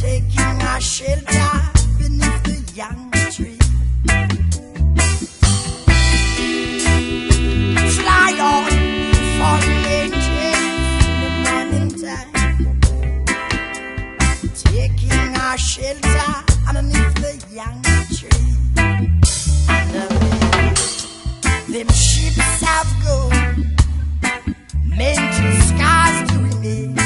taking our shelter beneath the young tree. Morning time. Taking our shelter underneath the young tree. Them, them ships have gone, mental scars to remain.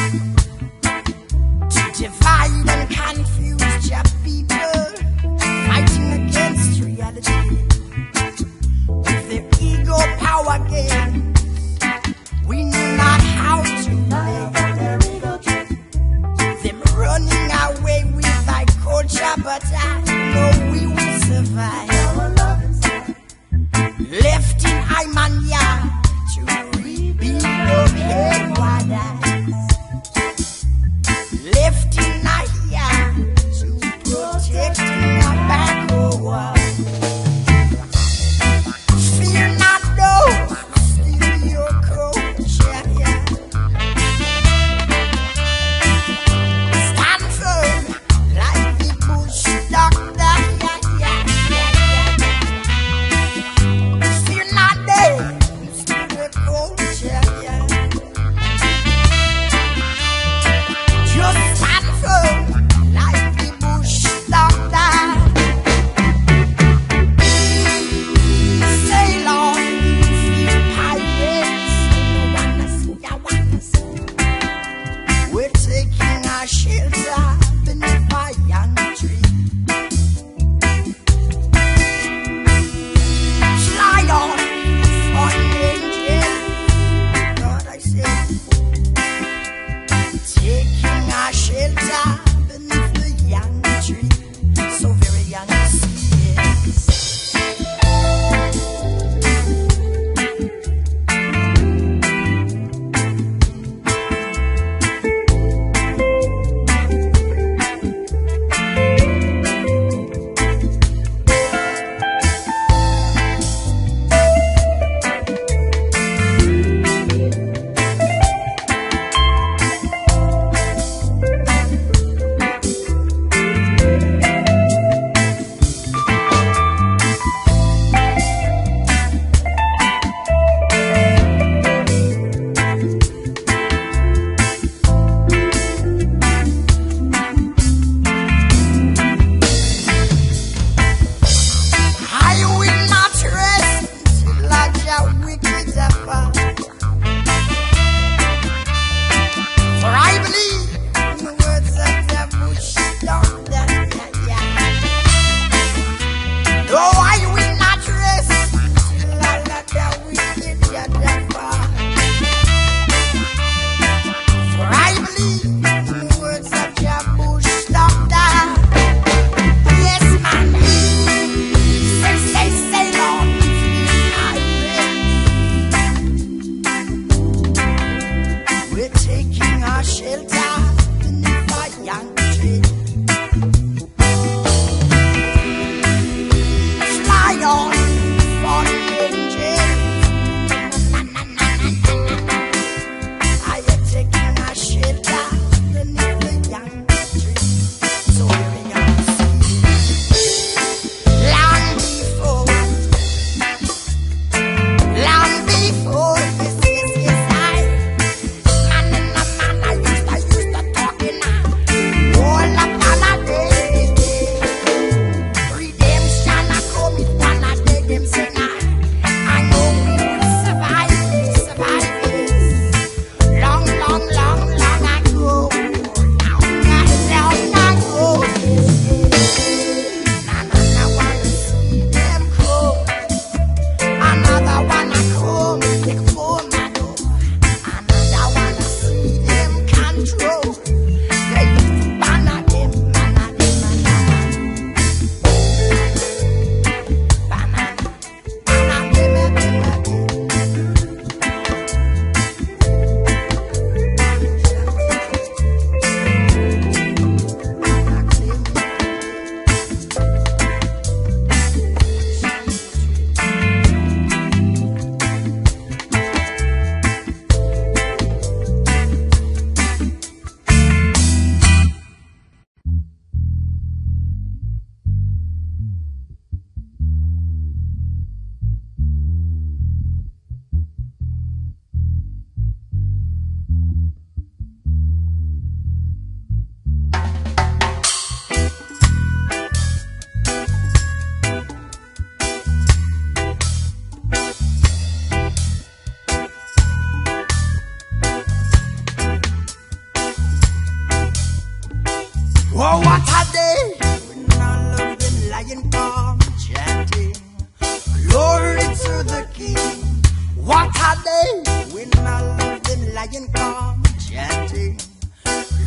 What are they when my loving lion come chanting?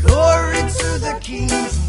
Glory to the King's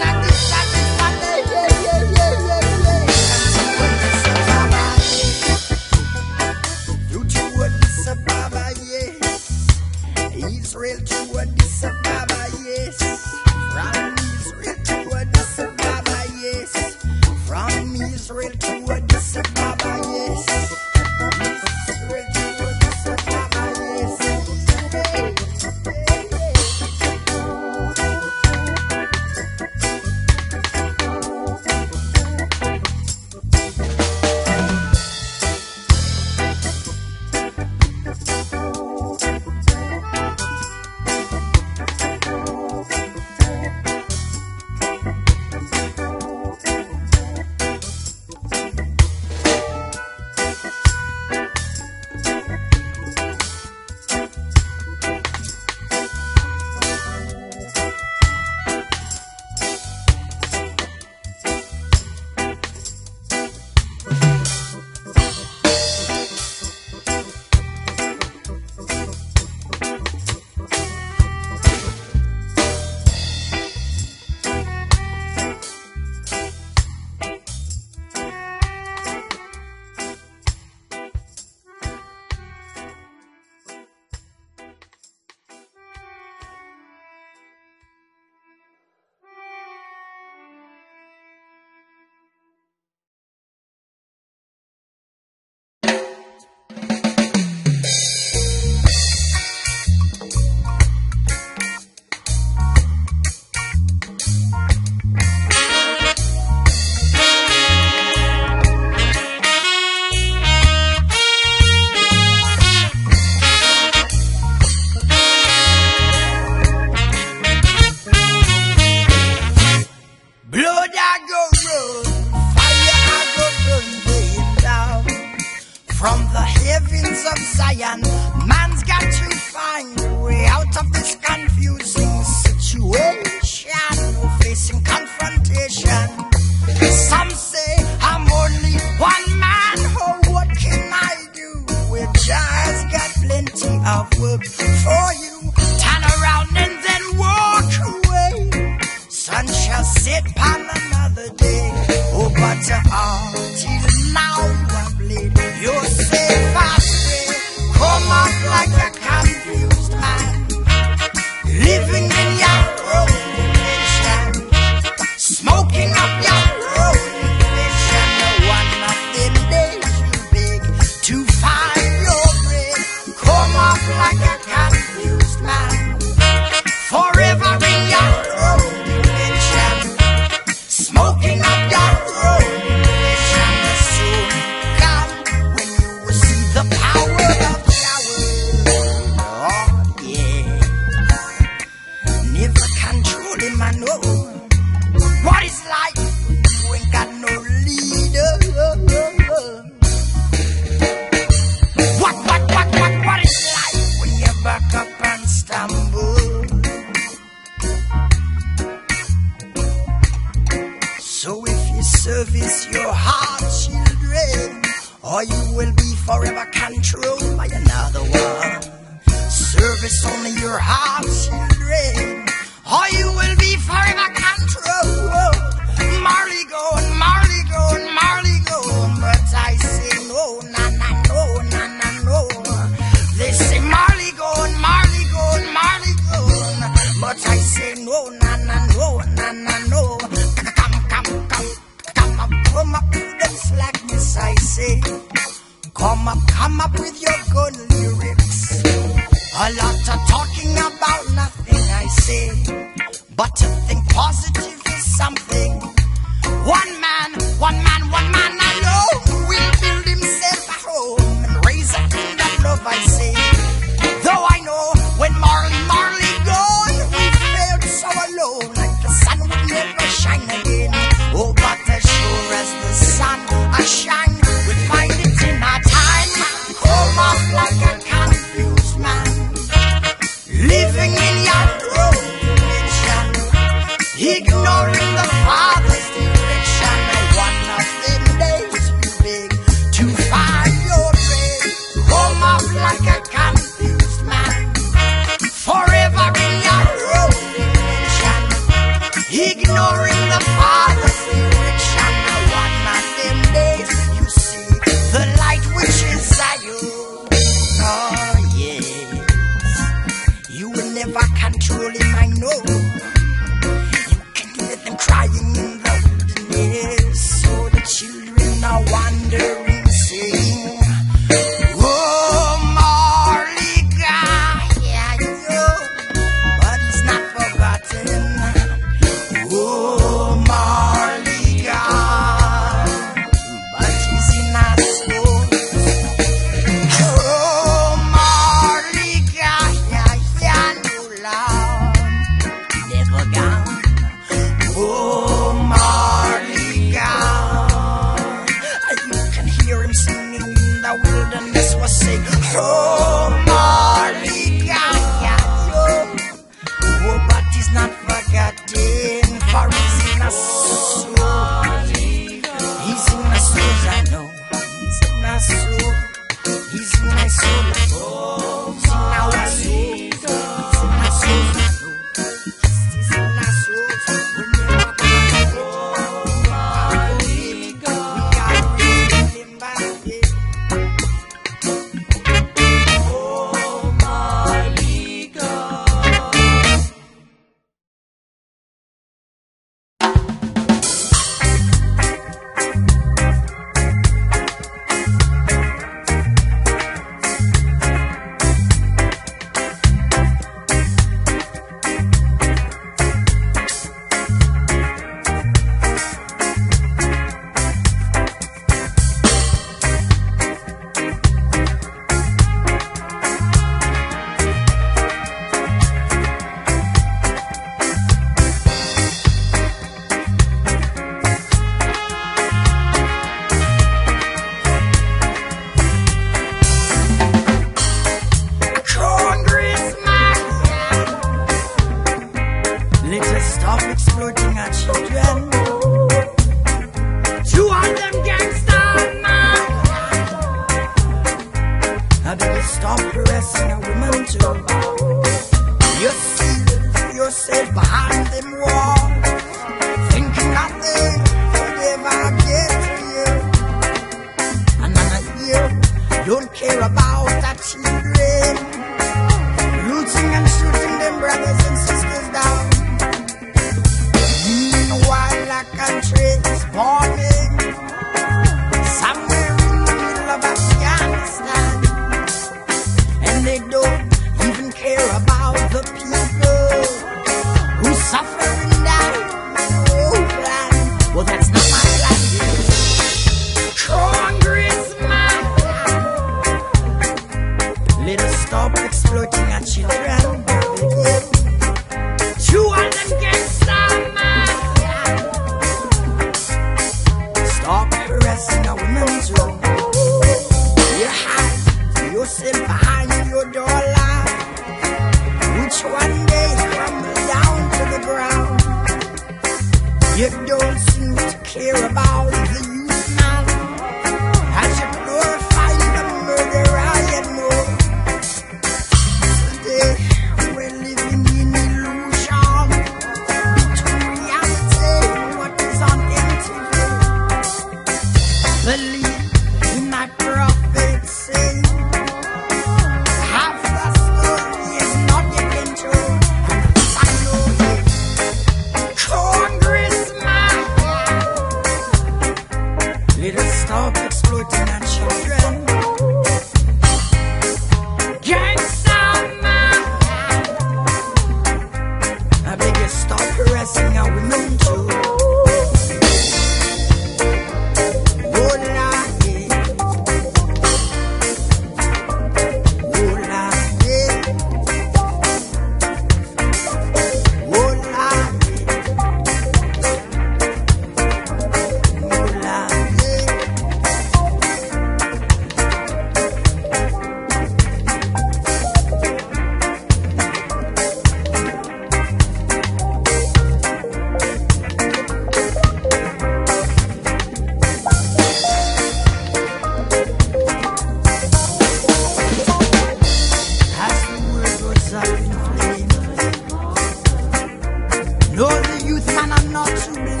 know the youth man are not to blame.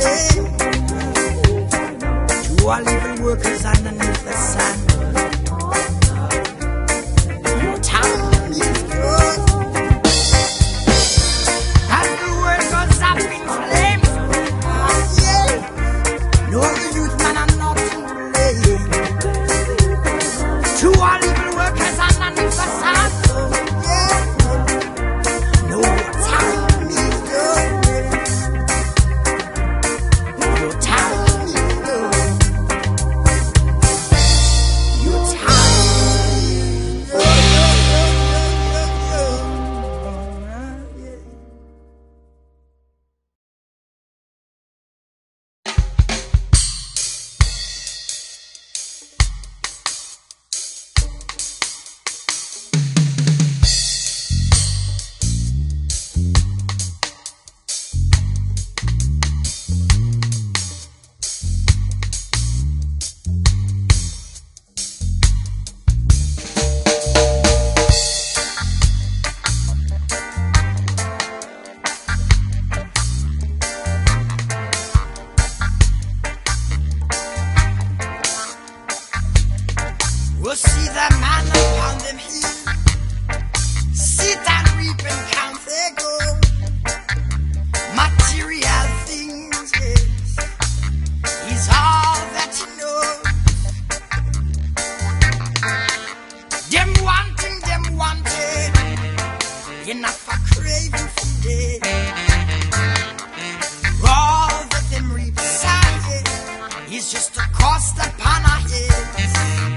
To all evil workers underneath the sun. just across the Pana Hills.